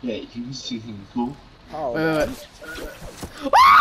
Yeah, you can see him go. Oh. Uh, ah!